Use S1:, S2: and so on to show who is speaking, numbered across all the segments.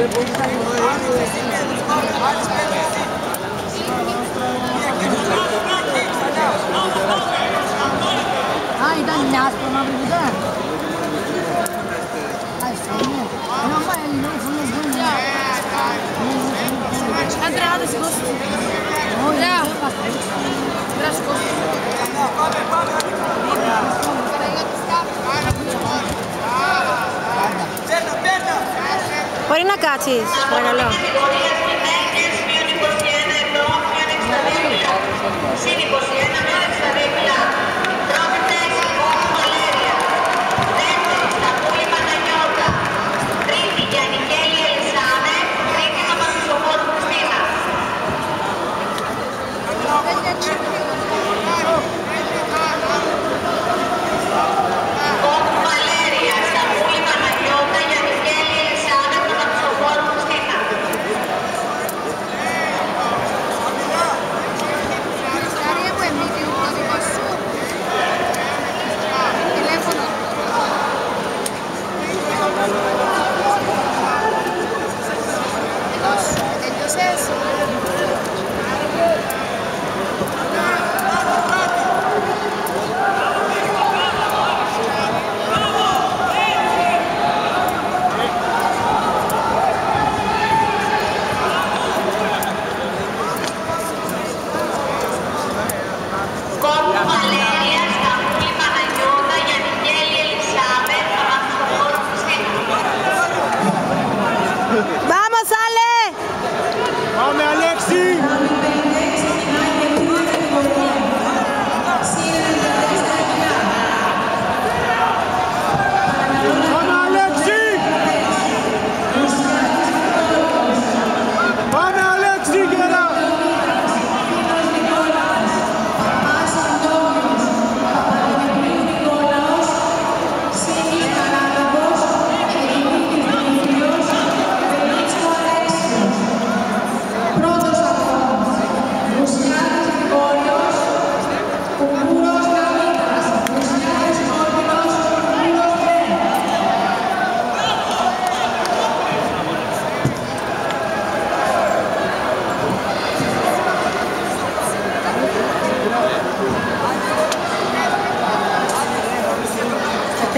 S1: depois de Ai, danado, pelo amor de Deus. Ai, filha. Não, mas ele não foi nos ganhar. Andrada, se você... Olha, para as costas.
S2: cachis, bueno, no.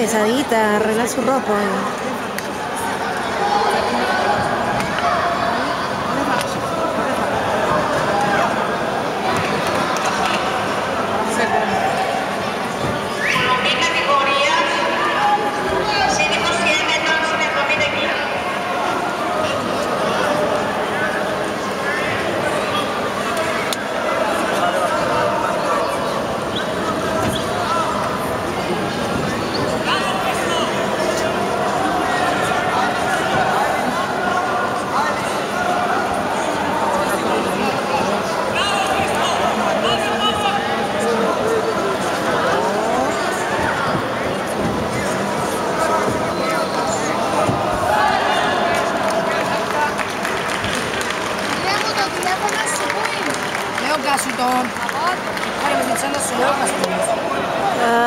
S2: Pesadita, arregla su ropa.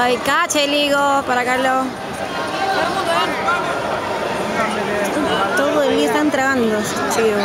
S2: Soy Cache Ligo para Carlos. Todo el día están trabajando, chicos.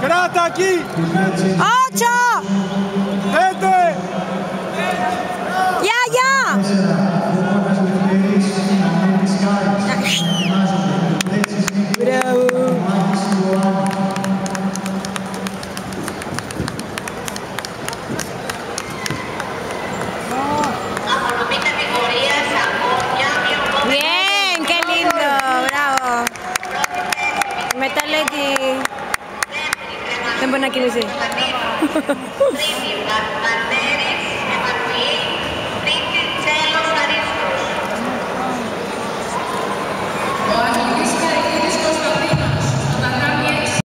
S3: Grata aquí.
S2: ¡Hacha! quiere decir.